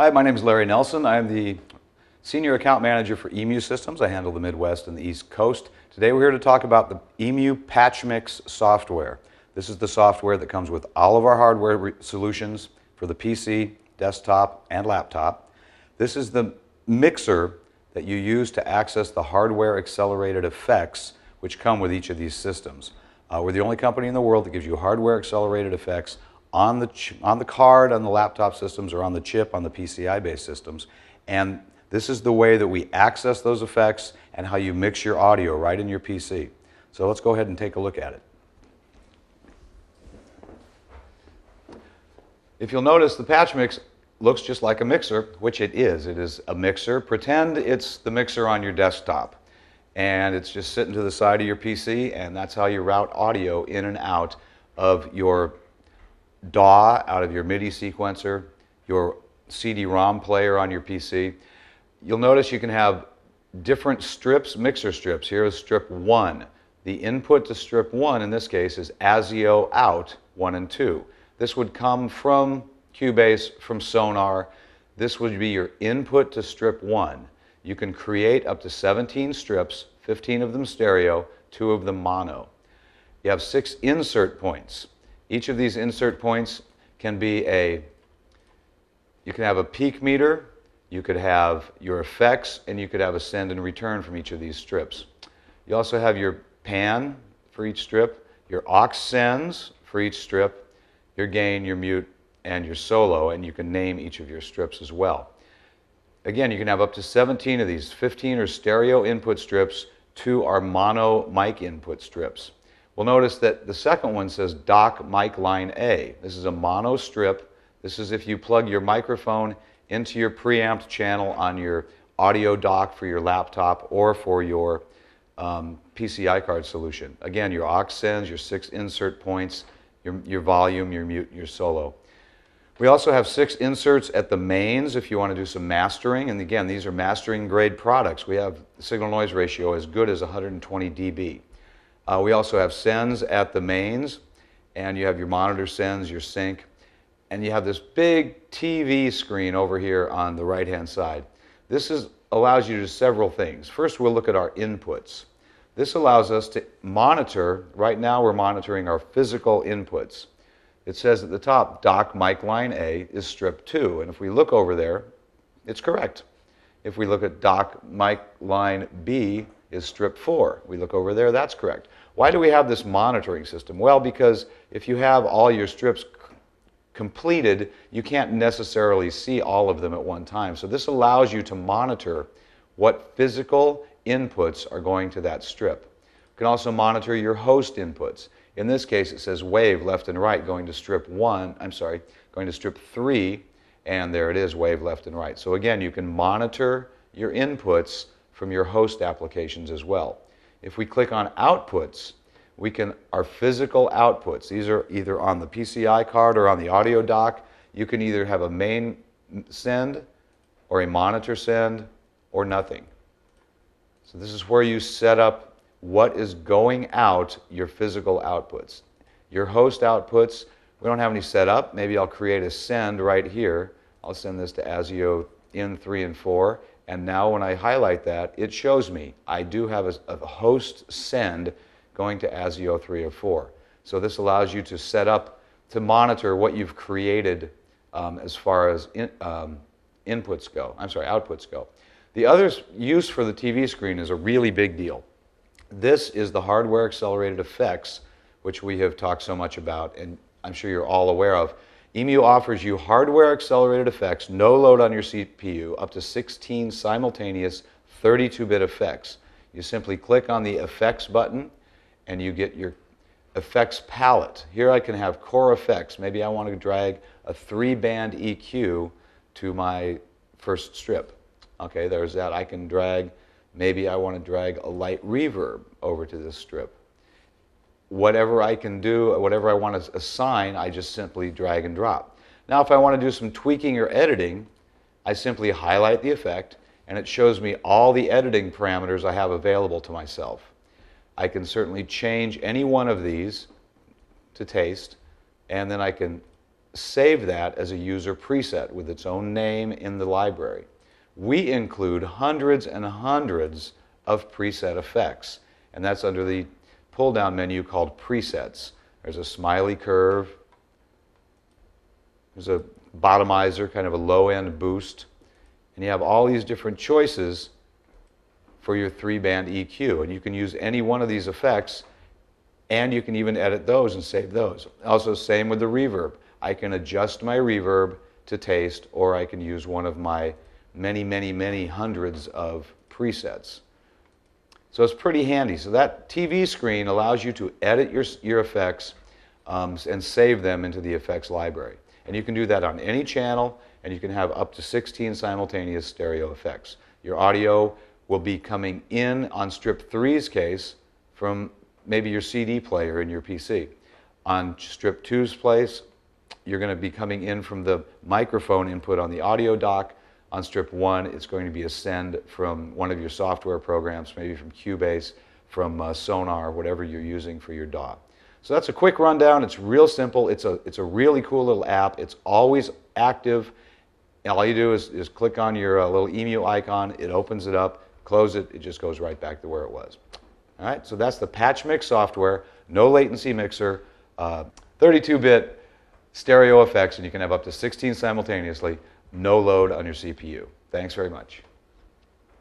Hi, my name is Larry Nelson. I'm the Senior Account Manager for E-Mu Systems. I handle the Midwest and the East Coast. Today we're here to talk about the E-Mu Patch Mix software. This is the software that comes with all of our hardware solutions for the PC, desktop, and laptop. This is the mixer that you use to access the hardware accelerated effects which come with each of these systems. Uh, we're the only company in the world that gives you hardware accelerated effects on the, on the card, on the laptop systems, or on the chip on the PCI based systems. And this is the way that we access those effects and how you mix your audio right in your PC. So let's go ahead and take a look at it. If you'll notice, the Patchmix looks just like a mixer, which it is. It is a mixer. Pretend it's the mixer on your desktop. And it's just sitting to the side of your PC, and that's how you route audio in and out of your DAW, out of your MIDI sequencer, your CD-ROM player on your PC. You'll notice you can have different strips, mixer strips. Here is strip 1. The input to strip 1 in this case is ASIO out 1 and 2. This would come from Cubase, from Sonar. This would be your input to strip 1. You can create up to 17 strips, 15 of them stereo, 2 of them mono. You have six insert points. Each of these insert points can be a, you can have a peak meter, you could have your effects, and you could have a send and return from each of these strips. You also have your pan for each strip, your aux sends for each strip, your gain, your mute, and your solo, and you can name each of your strips as well. Again, you can have up to 17 of these. 15 are stereo input strips, two are mono mic input strips. We'll notice that the second one says dock mic line A. This is a mono strip. This is if you plug your microphone into your preamped channel on your audio dock for your laptop or for your um, PCI card solution. Again, your aux sends, your six insert points, your, your volume, your mute, your solo. We also have six inserts at the mains if you want to do some mastering. And again, these are mastering grade products. We have signal noise ratio as good as 120 dB. Uh, we also have sends at the mains, and you have your monitor sends, your sync, and you have this big TV screen over here on the right hand side. This is, allows you to do several things. First, we'll look at our inputs. This allows us to monitor, right now we're monitoring our physical inputs. It says at the top, dock mic line A is strip 2. And if we look over there, it's correct. If we look at dock mic line B is strip 4. We look over there, that's correct. Why do we have this monitoring system? Well, because if you have all your strips completed, you can't necessarily see all of them at one time. So this allows you to monitor what physical inputs are going to that strip. You can also monitor your host inputs. In this case, it says wave left and right going to strip one, I'm sorry, going to strip three, and there it is, wave left and right. So again, you can monitor your inputs from your host applications as well. If we click on outputs, we can, our physical outputs, these are either on the PCI card or on the audio dock. You can either have a main send or a monitor send or nothing. So this is where you set up what is going out, your physical outputs. Your host outputs, we don't have any set up. Maybe I'll create a send right here. I'll send this to ASIO in 3 and 4. And now when I highlight that, it shows me I do have a, a host send going to ASIO 3 or 4. So this allows you to set up to monitor what you've created um, as far as in, um, inputs go. I'm sorry, outputs go. The other use for the TV screen is a really big deal. This is the hardware accelerated effects, which we have talked so much about, and I'm sure you're all aware of. E-Mu offers you hardware accelerated effects, no load on your CPU, up to 16 simultaneous 32 bit effects. You simply click on the effects button and you get your effects palette. Here I can have core effects. Maybe I want to drag a three band EQ to my first strip. Okay, there's that. I can drag, maybe I want to drag a light reverb over to this strip. Whatever I can do, whatever I want to assign, I just simply drag and drop. Now, if I want to do some tweaking or editing, I simply highlight the effect and it shows me all the editing parameters I have available to myself. I can certainly change any one of these to taste, and then I can save that as a user preset with its own name in the library. We include hundreds and hundreds of preset effects, and that's under the pull down menu called presets. There's a smiley curve, there's a bottomizer, kind of a low end boost, and you have all these different choices for your three band EQ. And you can use any one of these effects, and you can even edit those and save those. Also, same with the reverb. I can adjust my reverb to taste, or I can use one of my many, many, many hundreds of presets. So it's pretty handy. So that TV screen allows you to edit your, your effects um, and save them into the effects library. And you can do that on any channel, and you can have up to 16 simultaneous stereo effects. Your audio will be coming in on strip 3's case from maybe your CD player in your PC. On strip 2's place, you're going to be coming in from the microphone input on the audio dock. On strip 1, it's going to be a send from one of your software programs, maybe from Cubase, from uh, Sonar, whatever you're using for your DAW. So that's a quick rundown. It's real simple. It's a, it's a really cool little app. It's always active. All you do is, is click on your uh, little E-Mu icon. It opens it up. Close it. It just goes right back to where it was. All right. So that's the Patchmix software. No latency mixer. 32-bit uh, stereo effects, and you can have up to 16 simultaneously. No load on your CPU. Thanks very much.